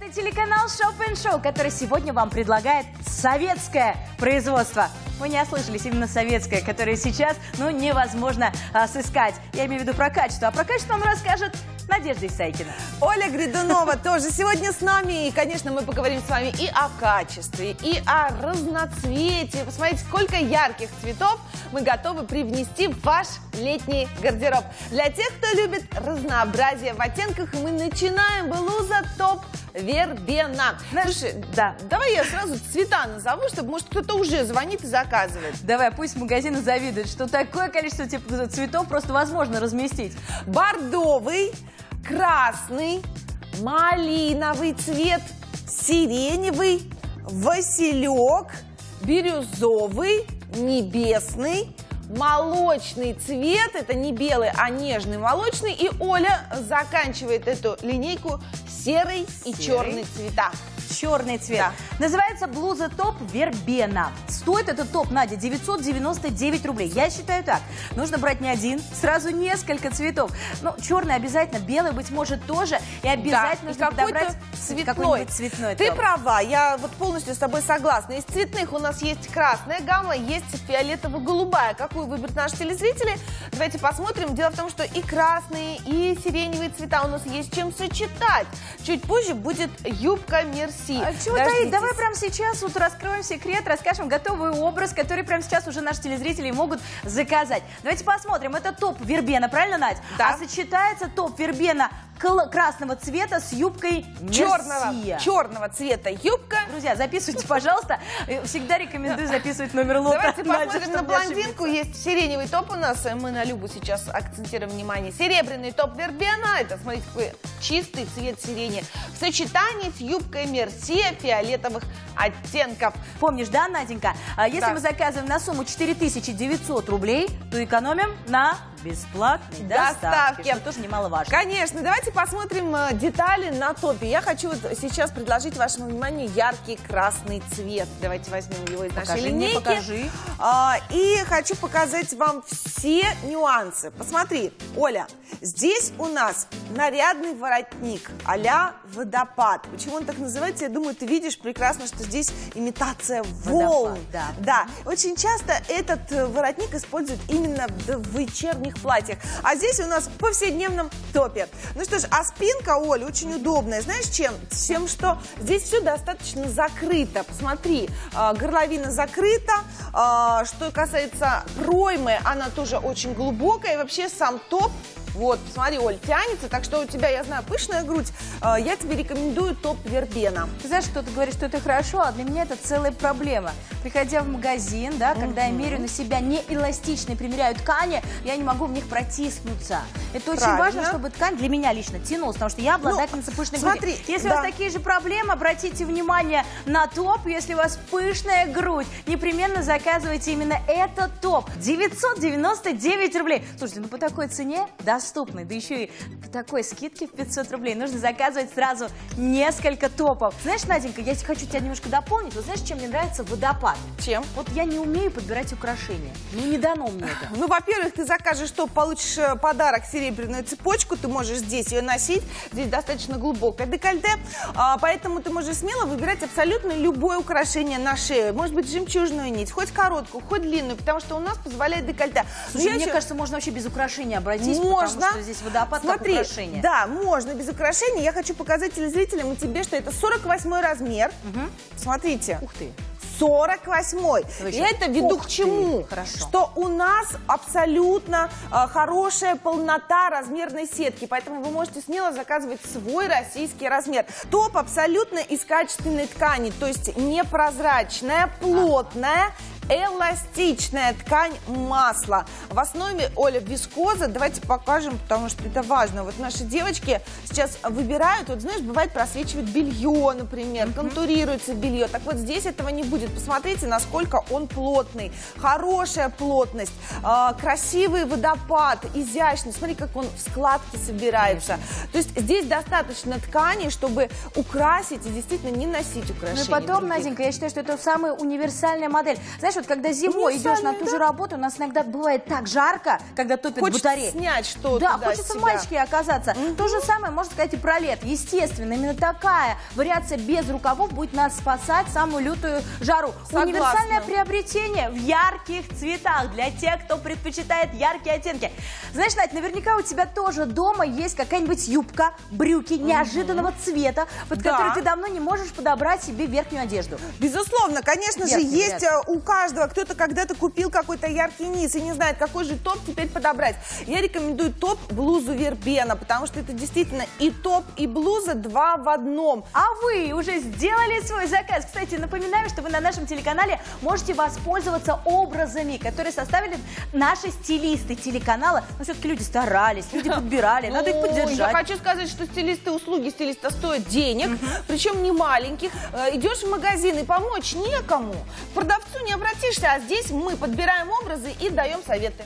Это телеканал Shop Show, который сегодня вам предлагает советское производство. Вы не ослышались, именно советское, которое сейчас, ну, невозможно а, сыскать. Я имею в виду про качество. А про качество вам расскажет Надежда Исайкина. Оля Гридунова тоже сегодня с нами. И, конечно, мы поговорим с вами и о качестве, и о разноцветии. Посмотрите, сколько ярких цветов мы готовы привнести в ваш летний гардероб. Для тех, кто любит разнообразие в оттенках, мы начинаем Белуза топ вербена. Слушай, да. давай я сразу цвета назову, чтобы, может, кто-то уже звонит и заказывает. Давай, пусть магазины завидуют, что такое количество цветов просто возможно разместить. Бордовый, красный, малиновый цвет, сиреневый, василек, бирюзовый, небесный, молочный цвет, это не белый, а нежный молочный, и Оля заканчивает эту линейку серый, и черный цвета черный цвет. Да. Называется блуза топ Вербена. Стоит этот топ, Надя, 999 рублей. Я считаю так. Нужно брать не один, сразу несколько цветов. Ну, черный обязательно, белый, быть может, тоже. И обязательно да. нужно подобрать цветной. цветной Ты топ. права, я вот полностью с тобой согласна. Из цветных у нас есть красная гамма, есть фиолетово-голубая. Какую выберут наши телезрители? Давайте посмотрим. Дело в том, что и красные, и сиреневые цвета у нас есть чем сочетать. Чуть позже будет юбка Мерси Мерси. А чего таить? Давай прямо сейчас вот раскроем секрет, расскажем готовый образ, который прямо сейчас уже наши телезрители могут заказать. Давайте посмотрим. Это топ Вербена, правильно, Надь? Да. А сочетается топ Вербена красного цвета с юбкой черного, черного цвета юбка. Друзья, записывайте, пожалуйста. Всегда рекомендую записывать номер лота. Давайте посмотрим на блондинку. Есть сиреневый топ у нас. Мы на Любу сейчас акцентируем внимание. Серебряный топ Вербена. Это, смотрите, какой чистый цвет сирени. В сочетании с юбкой Мерсия фиолетовых оттенков. Помнишь, да, Наденька? А если да. мы заказываем на сумму 4900 рублей, то экономим на бесплатной доставке, доставке. что тоже немаловажно. Конечно. Давайте посмотрим э, детали на топе. Я хочу вот сейчас предложить вашему вниманию яркий красный цвет. Давайте возьмем его из покажи нашей линейки. Мне, покажи. А, и хочу показать вам все нюансы. Посмотри, Оля, здесь у нас нарядный воротник а водопад. Почему он так называется? Я думаю, ты видишь прекрасно, что здесь имитация волн. Водопад, да. да. Очень часто этот э, воротник используют именно в вечерних вечерних платьях. А здесь у нас в повседневном топе. Ну что ж, а спинка, Оля, очень удобная. Знаешь, чем? Тем, что здесь все достаточно закрыто. Посмотри, а, горловина закрыта. А, что касается проймы, она тоже очень глубокая. И вообще сам топ вот, смотри, Оль, тянется, так что у тебя, я знаю, пышная грудь. Э, я тебе рекомендую топ Вербена. Ты знаешь, что ты говоришь, что это хорошо, а для меня это целая проблема. Приходя в магазин, да, когда я меряю на себя неэластичные, примеряю ткани, я не могу в них протиснуться. Это очень Правильно. важно, чтобы ткань для меня лично тянулась, потому что я обладательница ну, пышной смотри, груди. Если да. у вас такие же проблемы, обратите внимание на топ. Если у вас пышная грудь, непременно заказывайте именно этот топ. 999 рублей. Слушайте, ну по такой цене, да, доступный, да еще и в такой скидке в 500 рублей. Нужно заказывать сразу несколько топов. Знаешь, Наденька, я хочу тебя немножко дополнить. Вот знаешь, чем мне нравится водопад? Чем? Вот я не умею подбирать украшения. Ну, не дано мне это. Ну, во-первых, ты закажешь топ, получишь э, подарок серебряную цепочку, ты можешь здесь ее носить. Здесь достаточно глубокое декольте, а, поэтому ты можешь смело выбирать абсолютно любое украшение на шею. Может быть, жемчужную нить, хоть короткую, хоть длинную, потому что у нас позволяет декольте. Слушай, мне еще... кажется, можно вообще без украшения обратиться. Можно, можно. что здесь водопад Смотри, как украшение. Да, можно без украшений. Я хочу показать телезрителям и тебе, что это 48 размер. Угу. Смотрите. Ух ты. 48. И это веду к чему? Хорошо. Что у нас абсолютно э, хорошая полнота размерной сетки, поэтому вы можете смело заказывать свой российский размер. Топ абсолютно из качественной ткани, то есть непрозрачная, плотная, эластичная ткань масла. В основе, Оля, вискоза. Давайте покажем, потому что это важно. Вот наши девочки сейчас выбирают, вот знаешь, бывает просвечивает белье, например, mm -hmm. контурируется белье. Так вот здесь этого не будет. Посмотрите, насколько он плотный. Хорошая плотность, э, красивый водопад, изящный. Смотри, как он в складке собирается. То есть здесь достаточно ткани, чтобы украсить и действительно не носить украшения. Ну и потом, других. Наденька, я считаю, что это самая универсальная модель. Знаешь, вот когда зимой идешь на ту же работу, у нас иногда бывает так жарко, когда топит Хочется батарея. снять что-то. Да, да, хочется с себя. мальчики оказаться. То же самое можно сказать и про лет. Естественно, именно такая вариация без рукавов будет нас спасать в самую лютую жару. Согласна. Универсальное приобретение в ярких цветах для тех, кто предпочитает яркие оттенки. Знаешь, Надь, наверняка у тебя тоже дома есть какая-нибудь юбка, брюки неожиданного цвета, под Да. который ты давно не можешь подобрать себе верхнюю одежду. Безусловно, конечно же, Верхний есть э, у каждого, кто-то когда-то купил какой-то яркий низ и не знает, какой же топ теперь подобрать. Я рекомендую топ-блузу Вербена, потому что это действительно и топ, и блуза два в одном. А вы уже сделали свой заказ? Кстати, напоминаю, что вы на нашем телеканале можете воспользоваться образами, которые составили наши стилисты телеканала. Но все-таки люди старались, люди подбирали, надо их Ну, Я поддержать. хочу сказать, что стилисты, услуги стилиста стоят денег, причем не маленьких. Э, Идешь в магазин и помочь некому. Продавцу не обратишься, а здесь мы подбираем образы и даем советы.